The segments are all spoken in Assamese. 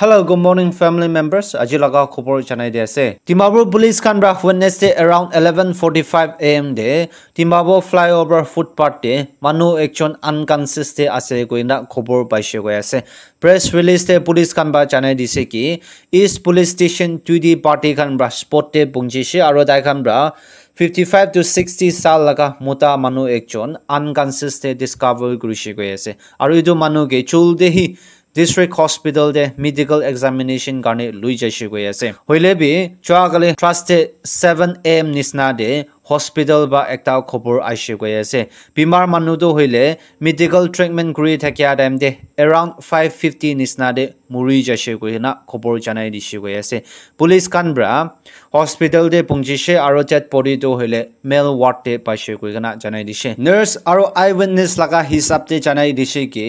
Hello, good morning, family members. Aji laga khobor janai de ase. Timabur police kan bra Wednesday around 11:45 am de Timabur flyover footpath de manu ekjon unconscious de ase koina khobor paise goi ase. Press release de police kan ba janai dise ki East Police Station 2D party kan bra spot de bungji she aro dai kan bra 55 to 60 সাল লাগা মোটা মানুহ একজন আনকনচিয়াছলি ডিছকাভাৰ কৰিছে গৈ আছে আৰু এইটো মানুহকে চুল দেহি district hospital de medical examination garne lui jashi go yase hoile bi chwa gale trusted 7am nisna de hospital বা একটা খবৰ আহিছে গৈ আছে বেমাৰ মানুহটো হ'লে মেডিকেল ট্ৰিটমেণ্ট কৰি থাকিয়া টাইম দে এৰাউণ্ড ফাইভ ফিফটি নিচিনা দে মৰি যাইছে গৈ না খবৰ জনাই দিছে গৈ আছে পুলিচ কানব্ৰা হস্পিটেল দে পঞ্চিছে আৰু ডেড বডিটো হ'লে মেল ৱাৰ্ডতে পাইছে গৈ কিনা জনাই দিছে নাৰ্ছ আৰু আই উইটনেছ লগা হিচাপতে জনাই দিছে কি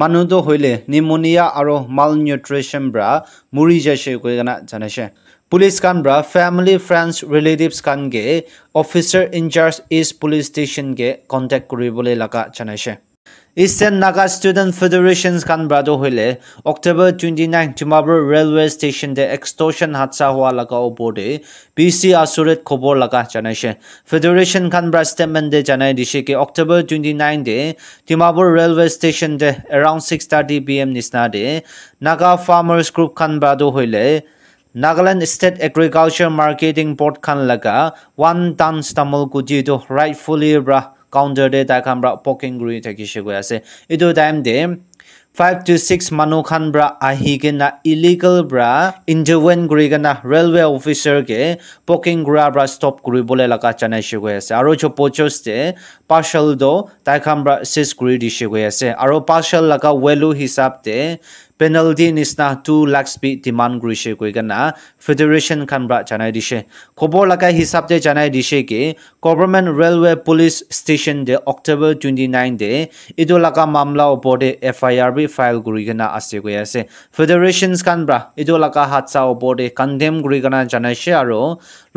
মানুহটো হ'লে নিমনিয়া আৰু মাল নিউট্ৰিশ্যন ব্ৰা মৰি যাইছে গৈ কিনা জনাইছে পুলিচ kan bra family friends relatives kan ge officer in charge is police station ge contact kuribole laga janaise Eastern Naga Student Federations kan brado hoile October 29 Timabur Railway Station de extortion hatsa hua laga obode BC Asuret khobor laga janaise Federation kan bra statement de janai dishe ke October 29 de Timabur Railway Station de around 6:30 pm nisna de Naga Farmers Group kan brado hoile Nagaland State Agriculture Marketing Board kan laga one ton stamol kuji to rightfully bra counter de ta kan bra poking guri thaki she go ase itu time de 5 to 6 manu khan bra ahi ke na illegal bra intervene guri ke na railway officer ke poking gra bra stop guri bole laga chanai she go ase aro cho pochos de partial do ta kan bra sis guri di she go ase aro partial laga welu hisab de penalty nisna 2 lakhs bi demand grishe koi gana federation khan bra janai dishe khobor laga hisab te janai dishe ke government railway police station de october 29 de ido laga mamla opor de fir bi file guri gana ase koi ase federations khan bra ido laga hatsa opor de condemn guri gana janai she aro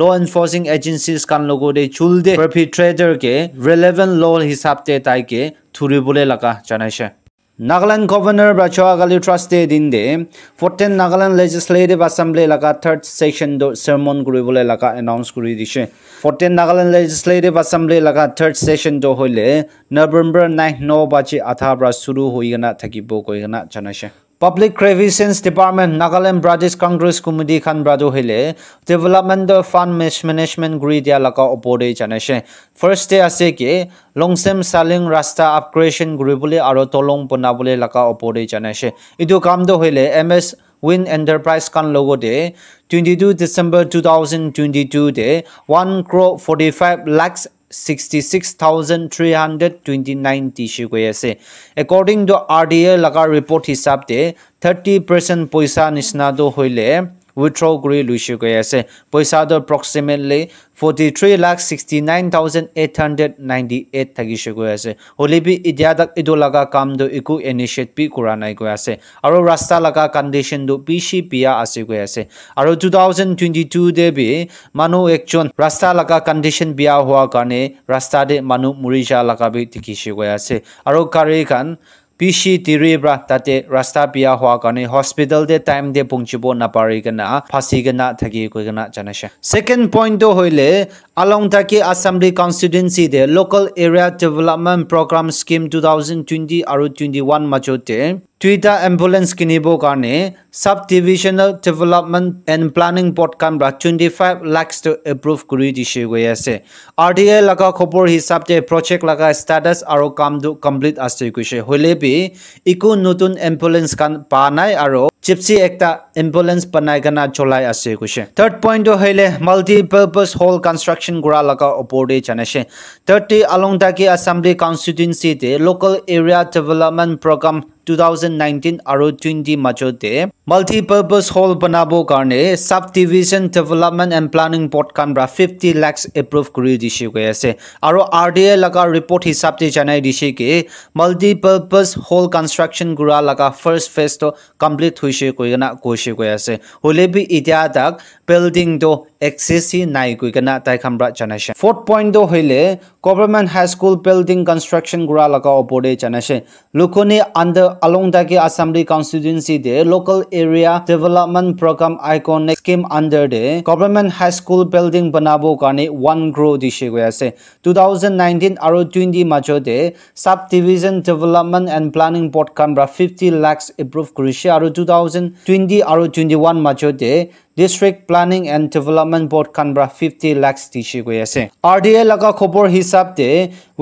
law enforcing agencies kan logo de chulde perpetrator ke relevant law hisab te tai ke thuribole laga janai she Brachoa Gali Trustee din de 14 Nagaland Legislative Assembly laga third session do sermon kuribole laga announce kuri dishe 14 Nagaland Legislative Assembly laga third session do hoile November 9 no bachi atha bra suru hoigana thakibo koigana janashe Public Grievances Department Nagaland Pradesh Congress Committee khan brado hele Development Fund Management guri dia laka opode janashe First day ase ke Longsem Saling Rasta Upgradation guri bole aro tolong bonabole laka opode janashe Idu kam do hele MS Win Enterprise kan logo de 22 December 2022 de 1 crore 45 lakhs sixty six thousand three hundred twenty nine tissue গৈ আছে according to R D A লগা ৰিপৰ্ট হিচাপে থাৰ্টি পাৰ্চেণ্ট পইচা নিচিনাটো হ'লে de 30% paisa nisna do hoile withdraw kuri luishe ko ase paisa do approximately 43 lakh 69898 thagi she go ase holi bi idia dak ido laga kam do iku initiate pi kura nai go ase aro rasta laga condition do pishi pia ase go ase aro 2022 de bi manu ekjon rasta laga condition bia hua karne rasta de manu murija laga bi tikhi she go ase aro kare kan পিসি তিরিব্রা তাতে রাস্তা পিয়া হওয়া কারণে হসপিটাল দে টাইম দে পৌঁছিব নাপারি কেনা ফাঁসি কেনা থাকি কই কেনা জানাইছে সেকেন্ড পয়েন্ট হইলে আলং থাকি আসামলি কনস্টিটুয়েন্সি দে local area development programme scheme two thousand twenty R twenty one মাজতে দুইটা এম্বুলেন্স কিনিব কাৰণে sub divisional development and planning board কাম টুৱেণ্টি ফাইভ লাখছ এপ্ৰুভ কৰি দিছে গৈ আছে আৰ ডি আই লগা খবৰ হিচাপে প্ৰজেক্ট লগা ষ্টেটাছ আৰু কামটো কমপ্লিট আছে কৈছে হ'লে বি একো নতুন এম্বুলেন্স কাম পোৱা নাই আৰু জিপসি একটা এম্বুলেন্স বনাই কেনা চলাই আছে কৈছে থাৰ্ড পইণ্ট হলে মাল্টিপাৰ্পাছ হল কনষ্ট্ৰাকশ্যন কৰা লগা ওপৰতে জানাইছে থাৰ্টি আলংটাকি আছামলি কনষ্টিটুৱেঞ্চিতে লোকেল এৰিয়া ডেভেলপমেণ্ট প্ৰগ্ৰাম 2019 আৰু 20 মাজতে মাল্টিপাৰ্পাছ হল বনাব কাৰণে sub division development and planning board bra fifty lakhs approve কৰি দিছে গৈ আছে আৰু আৰ ডি আই লগা ৰিপৰ্ট হিচাপে জনাই দিছে কি মাল্টিপাৰ্পাছ হল কনষ্ট্ৰাকশ্যন কৰা লগা ফাৰ্ষ্ট ফেজটো কমপ্লিট হৈছে কৈ কৈছে কৈ আছে হ'লে বি এতিয়া তাক building do access hi nai kui kana tai khambra chanashe fourth point do hoile government high school building construction gura laga opode chanashe lukoni under along dagi assembly constituency de local area development program iconic scheme under de government high school building banabo karne one grow dishe goi ase 2019 aro 20 majo de subdivision development and planning board kan 50 lakhs approve kurishe aro 2020 aro 21 majo de district planning and development board kanbra 50 lakhs tishi goi ase rda laga khobor hisab de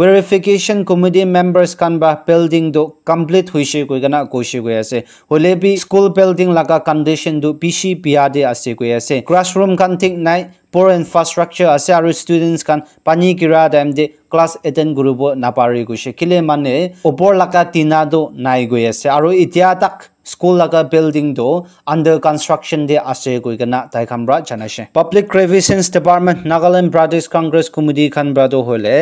verification committee members kanbra building do complete hoise goi gana koise goi ase hole bi school building laga condition do bishi pia de ase goi ase classroom kan thik nai poor infrastructure ase aru students kan pani kira dam de class attend gurubo napari goise kile mane opor laka tina do nai goi ase aru itia tak school laga building do under construction de ase goi gana tai khambra janashe public grievances department nagaland pradesh congress committee khan bra do hole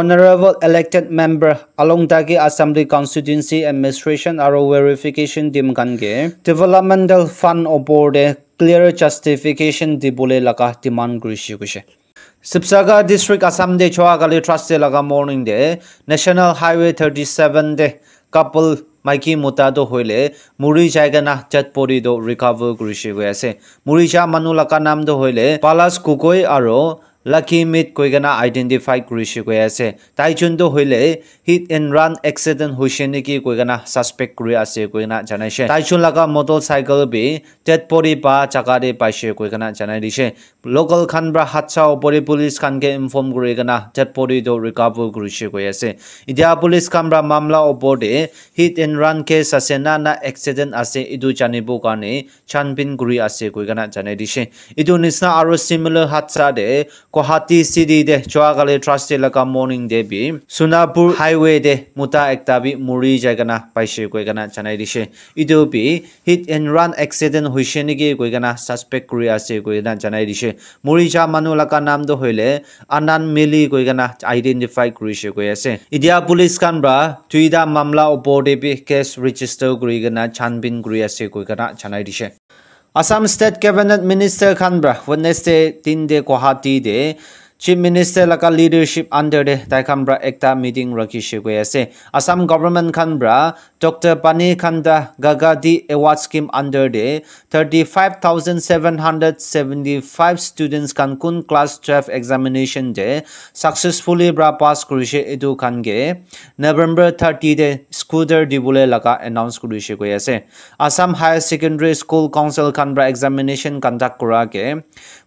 honorable elected member along dagi assembly constituency administration aro verification dim kan ge developmental fund oborde clear justification dibole laga demand grishi gushe Sipsaga district Assam de choa gali trust laga morning de national highway 37 de couple মাইকী মোতাটো হ'লে মুৰি জায়গা না চেট পৰিটো ৰিকাভাৰ কৰিছে গৈ আছে মুৰি যা মানুহ লকা নামটো হ'লে পালাছ কুকৈ আৰু লাকি মিট কৈ কেনে আইডেণ্টিফাই কৰিছে কৈ আছে তাই যোনটো হ'লে হিট এণ্ড ৰান এক্সিডেণ্ট হৈছে নেকি কৈ কেনে ছাছপেক্ট কৰি আছে কৈ কেনে জনাইছে তাইচোন লগা মটৰ চাইকেল বি টেট পৰি বা চাকাৰে পাইছে কৈ কেনে জনাই দিছে লোকেল খান বা হাতচা ওপৰি পুলিচ খানকে ইনফৰ্ম কৰি কেনে টেট পৰিটো ৰিকাভাৰ কৰিছে কৈ আছে এতিয়া পুলিচ খান বা মামলা ওপৰতে হিট এণ্ড ৰান কেছ আছে না না এক্সিডেণ্ট আছে এইটো জানিবৰ কাৰণে ছানপিন কৰি আছে কৈ কেনে জনাই দিছে এইটো নিচিনা আৰু চিমিলাৰ হাতচা দে Guwahati City de Chawagale Trust laka morning de bi Sunapur Highway de muta ekta bi muri jagana paise koi gana chanai dishe ido bi hit and run accident hoise niki koi gana suspect kuri ase koi gana chanai dishe muri ja manu laka nam do hoile anan mili koi gana identify kuri she koi ase idia police kan bra tuida mamla opor de bi case register kuri gana chanbin kuri ase koi gana chanai dishe Assam State Cabinet Minister Khanbra Wednesday 3 de Guwahati de Chief Minister laka leadership under the Taikambra ekta meeting rakhi shikwe ase Assam government Khanbra Dr. Pani Khanda Gagadi award scheme under the 35775 students kan kun class 12 examination de successfully bra pass kurishe edu khange November 30 de scooter dibule laka announce kurishe kwe ase Assam Higher Secondary School Council Khanbra examination conduct kura ke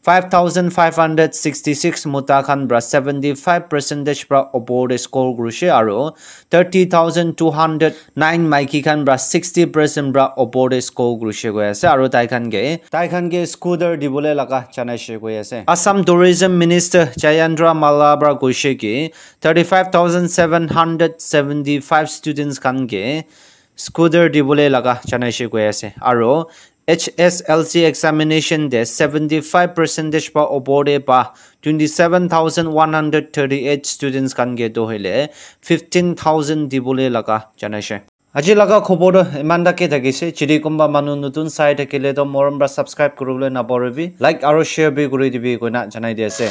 5566 muta khan bra 75 percentage bra opor score grushe aro 30209 maiki khan bra 60 percent bra opor score grushe goi ase aro tai khan ge tai khan ge scooter dibole laga chanai she goi ase assam tourism minister jayandra malabra goishe ki 35775 students khan ge scooter dibole laga chanai she goi ase aro HSLC examination de 75 percentage pa obode pa 27138 students kan ge to hele 15000 dibole laga janashe আজি লগা খবৰ ইমান তাকে থাকিছে যদি কোনোবা মানুহ নতুন চাই থাকিলে তো মৰম বা ছাবস্ক্ৰাইব কৰিবলৈ নাপাৰিবি লাইক আৰু শ্বেয়াৰ বি কৰি দিবি কৈ না জনাই দি আছে